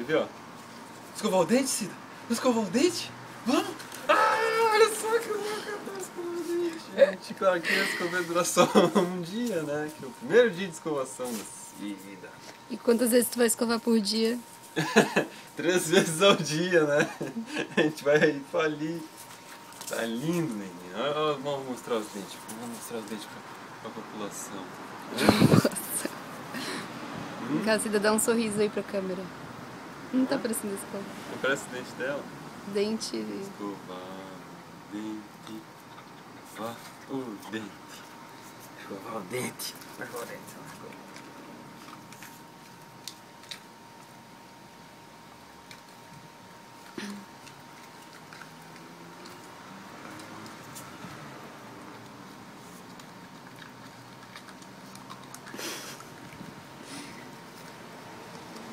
Quer ver, ó? Escovar o dente, Cida? Escovar o dente? Vamos? Ah, olha só que louca tá escovar o dente, gente. Claro que a escova dura só um dia, né? Que é o primeiro dia de escovação da Cida. E quantas vezes tu vai escovar por dia? Três vezes ao dia, né? A gente vai falir. Tá lindo, neném. Olha, Vamos mostrar os dentes. Vamos mostrar os dentes pra, pra população. Nossa. Hum? Cacida, dá um sorriso aí pra câmera. Não tá parecendo escova. Não parece o dente dela? Dente. Escovar o dente. Escovar o dente. Escovar o dente. Escovar o dente.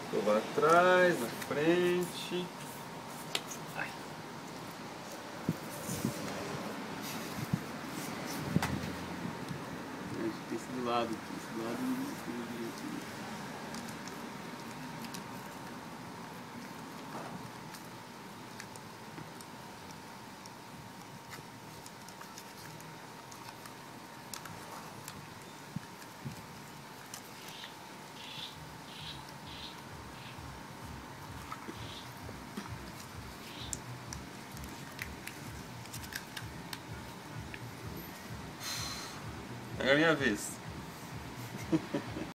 Escovar atrás, na frente. Ai. Tem esse do lado, esse do lado não tem direito. É minha vez.